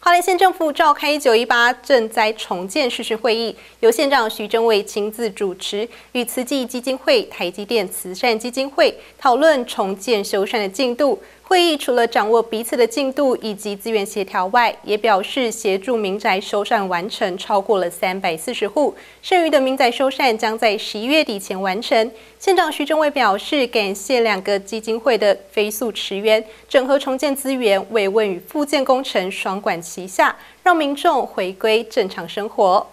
花莲县政府召开九一八赈灾重建视讯会议，由县长徐正伟亲自主持，与慈济基金会、台积电慈善基金会讨论重建修缮的进度。会议除了掌握彼此的进度以及资源协调外，也表示协助民宅修缮完成超过了三百四十户，剩余的民宅修缮将在十一月底前完成。县长徐正伟表示，感谢两个基金会的飞速驰援，整合重建资源，慰问与复建工程双管齐下，让民众回归正常生活。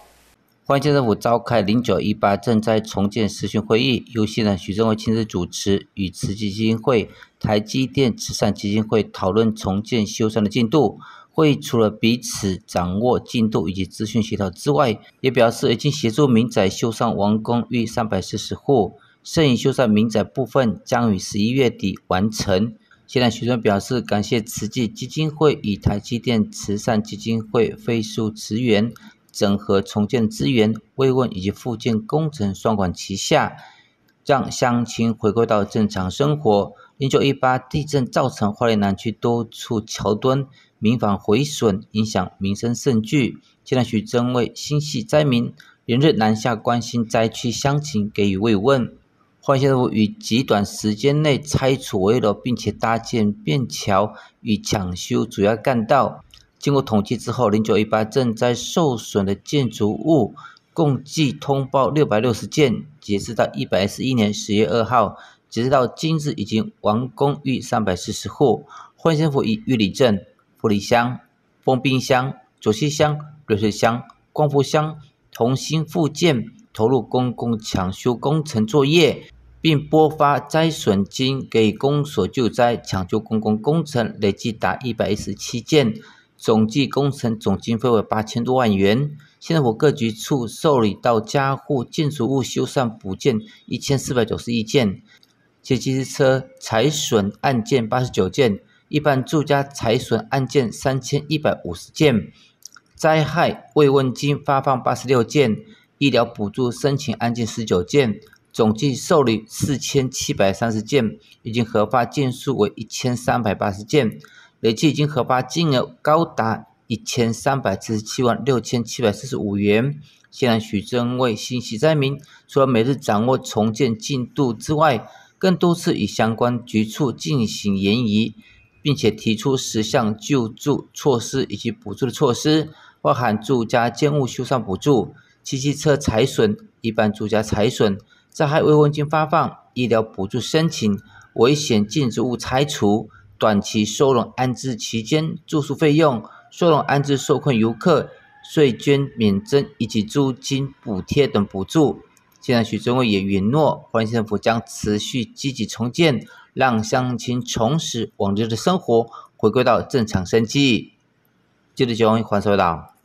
欢迎县政府召开零九一八赈灾重建实训会议，由县长徐正伟亲自主持，与慈济基金会、台积电慈善基金会讨论重建修缮的进度。会议除了彼此掌握进度以及资讯协调之外，也表示已经协助民宅修缮完工逾三百四十户，剩余修缮民宅部分将于十一月底完成。县长徐正表示，感谢慈济基金会与台积电慈善基金会飞速驰援。整合重建资源、慰问以及复建工程双管齐下，让乡亲回归到正常生活。零九一八地震造成花莲南区多处桥墩、民房毁损，影响民生甚巨。现在许真为心系灾民，连日南下关心灾区乡亲，给予慰问。花莲县于极短时间内拆除危楼，并且搭建便桥与抢修主要干道。经过统计之后，零九一八赈灾受损的建筑物共计通报六百六十件，截至到一百一十一年十月二号，截至到今日已经完工逾三百四十户。欢县府以玉里镇、富里乡、丰滨乡、左溪乡、瑞水乡、光复乡同心复建，投入公共抢修工程作业，并拨发灾损金给公所救灾抢救公共工程，累计达一百一十七件。总计工程总经费为八千多万元。县政府各局处受理到家户建筑物修缮补建一千四百九十一件，且机车财损案件八十九件，一般住家财损案件三千一百五十件，灾害慰问金发放八十六件，医疗补助申请案件十九件，总计受理四千七百三十件，已经核发件数为一千三百八十件。累计已经核发金额高达一千三百七十七万六千七百四十五元。现在许正为信息灾民，除了每日掌握重建进度之外，更多次与相关局处进行研议，并且提出十项救助措施以及补助的措施，包含住家建物修缮补助、汽机车财损、一般住家财损、灾害慰问金发放、医疗补助申请、危险建筑物拆除。短期收容安置期间住宿费用、收容安置受困游客税捐免征以及租金补贴等补助。现在徐政委也允诺，花莲县政府将持续积极重建，让乡亲重拾往日的生活，回归到正常生计。记者江黄收到。